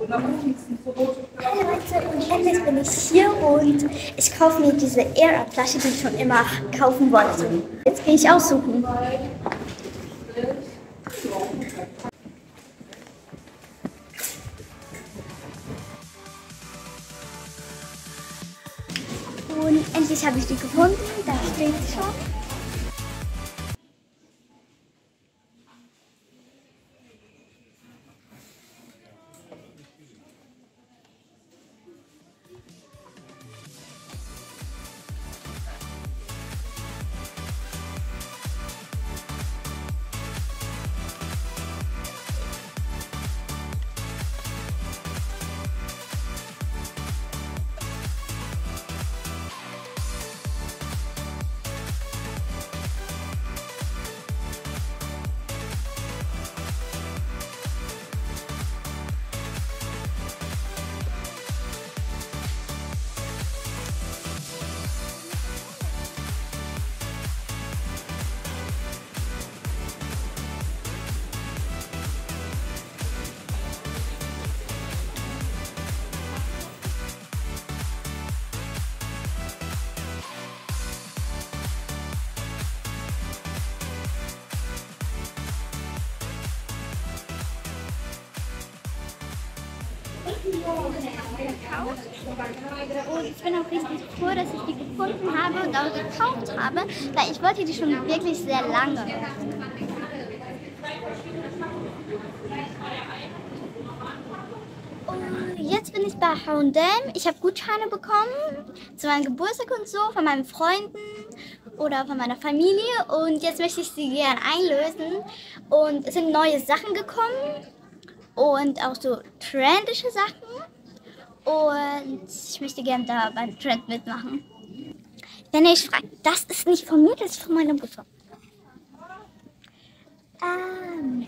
Hallo Leute, und endlich bin ich hier und ich kaufe mir diese Air-Up-Flasche, die ich schon immer kaufen wollte. Jetzt gehe ich aussuchen. Und endlich habe ich die gefunden. Da steht sie schon. Und ich bin auch richtig froh, dass ich die gefunden habe und auch gekauft habe, weil ich wollte die schon wirklich sehr lange. Jetzt bin ich bei H&M. Ich habe Gutscheine bekommen zu meinem Geburtstag und so, von meinen Freunden oder von meiner Familie. Und jetzt möchte ich sie gerne einlösen. Und es sind neue Sachen gekommen und auch so trendische Sachen. Und ich möchte gerne da beim Trend mitmachen. Wenn ihr euch fragt, das ist nicht von mir, das ist von meiner Mutter. Ähm.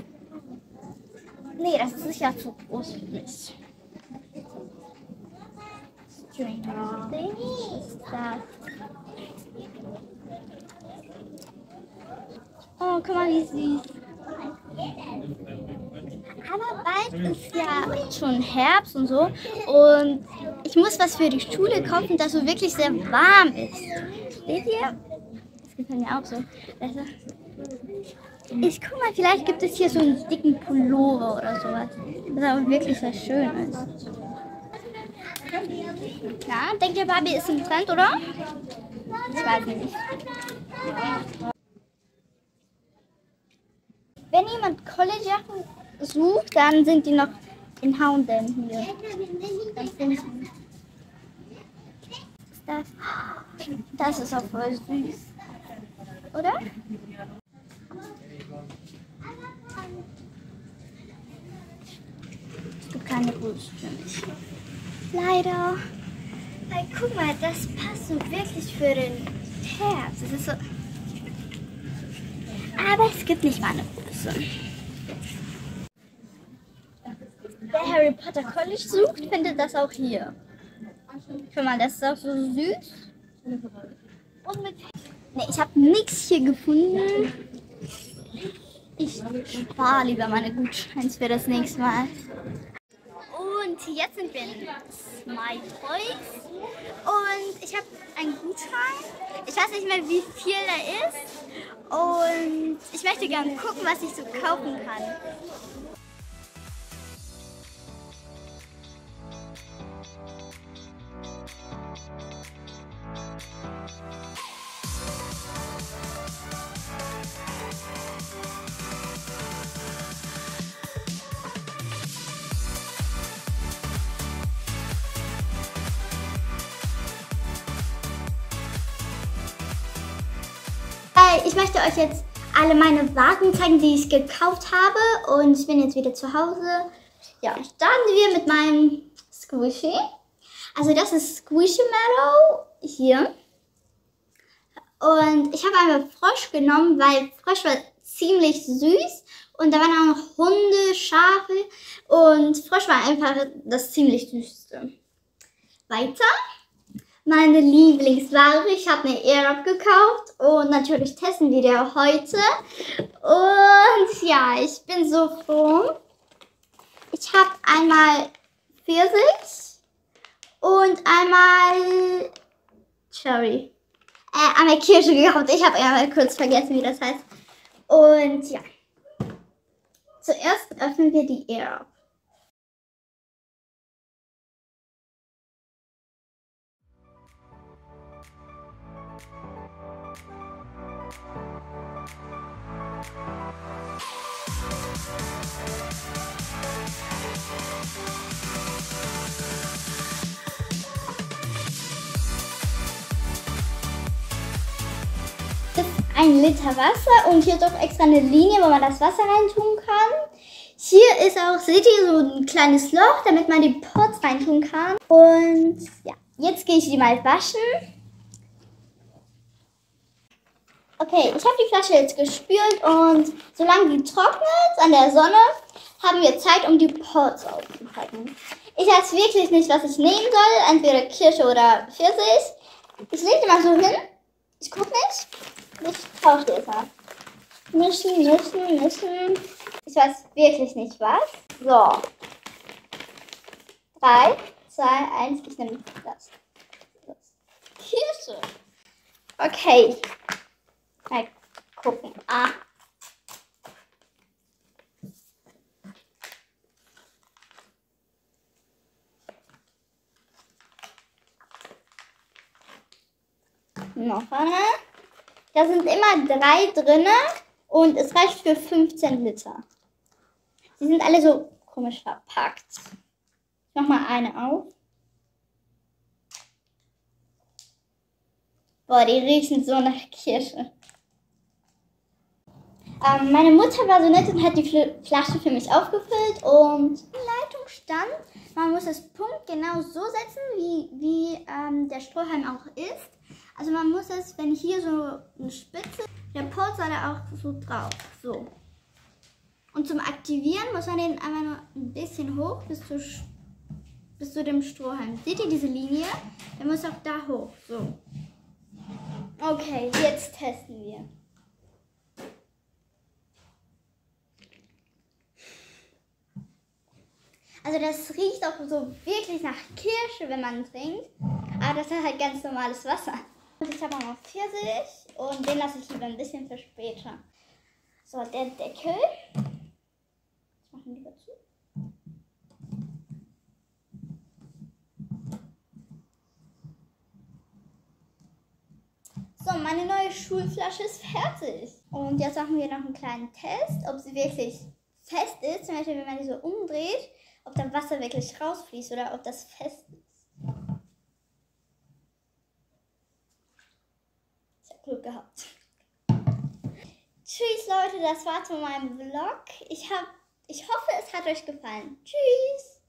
Nee, das ist sicher zu groß für mich. Stranger Things. Oh, guck mal, wie süß. Bald ist ja schon Herbst und so. Und ich muss was für die Schule kaufen, das so wirklich sehr warm ist. Seht ihr? Das gefällt mir auch so. Also, ich guck mal, vielleicht gibt es hier so einen dicken Pullover oder sowas. Das aber wirklich sehr schön ist. Ja, denkt ihr, Barbie ist ein Trend, oder? Ich weiß nicht. Wenn jemand Collegejacken sucht, dann sind die noch in H&M hier. Das ist auch voll süß. Oder? Es gibt keine mich. Leider. Weil guck mal, das passt so wirklich für den Herbst. Es ist so. Aber es gibt nicht mal eine Größe. Harry Potter College sucht, findet das auch hier. Guck mal, das ist auch so süß. Und mit. Nee, ich habe nichts hier gefunden. Ich spare lieber meine Gutscheins für das nächste Mal. Und jetzt sind wir in My Toys. Und ich habe einen Gutschein. Ich weiß nicht mehr, wie viel da ist. Und ich möchte gerne gucken, was ich so kaufen kann. Äh, Ich möchte euch jetzt alle meine Wagen zeigen, die ich gekauft habe. Und ich bin jetzt wieder zu Hause. Ja, starten wir mit meinem Squishy. Also das ist Squishy Mellow hier. Und ich habe einmal Frosch genommen, weil Frosch war ziemlich süß. Und da waren auch noch Hunde, Schafe. Und Frosch war einfach das ziemlich süßeste. Weiter meine Lieblingsware. Ich habe eine Air gekauft und natürlich testen wir die heute. Und ja, ich bin so froh. Ich habe einmal Pfirsich und einmal Cherry. Äh, einmal Kirsche gekauft. Ich habe einmal kurz vergessen, wie das heißt. Und ja. Zuerst öffnen wir die Air. Ein Liter Wasser und hier ist auch extra eine Linie, wo man das Wasser reintun kann. Hier ist auch, seht ihr, so ein kleines Loch, damit man die Pots reintun kann. Und ja, jetzt gehe ich die mal waschen. Okay, ich habe die Flasche jetzt gespült und solange die trocknet an der Sonne, haben wir Zeit, um die Pots aufzupacken. Ich weiß wirklich nicht, was ich nehmen soll. Entweder Kirsche oder Pfirsich. Ich lege die mal so hin. Ich gucke nicht. Ich tausche die jetzt mal. Mischen, mischen, mischen. Ich weiß wirklich nicht was. So. Drei, zwei, eins. Ich nehme das. das. Kirsche. Okay. Mal gucken. Ah. Noch eine. Da sind immer drei drinne und es reicht für 15 Liter. Die sind alle so komisch verpackt. Ich mach mal eine auf. Boah, die riechen so nach Kirsche. Ähm, meine Mutter war so nett und hat die Flasche für mich aufgefüllt und Leitung stand. Man muss das Punkt genau so setzen, wie, wie ähm, der Strohhalm auch ist. Also man muss es, wenn hier so eine Spitze, der Port soll da auch so drauf. So. Und zum Aktivieren muss man den einfach nur ein bisschen hoch bis zu, bis zu dem Strohhalm. Seht ihr diese Linie? Der muss auch da hoch. So. Okay, jetzt testen wir. Also das riecht auch so wirklich nach Kirsche, wenn man trinkt. Aber das ist halt ganz normales Wasser. Und ich habe auch noch Pfirsich und den lasse ich lieber ein bisschen für später. So, der Deckel. Ich mache ihn lieber zu. So, meine neue Schulflasche ist fertig. Und jetzt machen wir noch einen kleinen Test, ob sie wirklich fest ist. Zum Beispiel, wenn man die so umdreht, ob da Wasser wirklich rausfließt oder ob das fest ist. Ich habe Glück gehabt. Tschüss Leute, das war's von meinem Vlog. Ich, hab, ich hoffe, es hat euch gefallen. Tschüss!